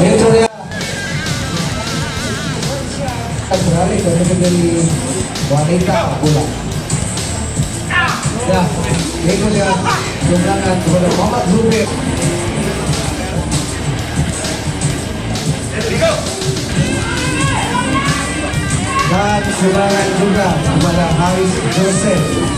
Metro dia beralih dari menjadi wanita bola. Nah, berikutnya kemenangan kepada Muhammad Zubir. Dan kemenangan juga kepada Haris Joseph.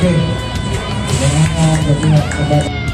对。然后再这再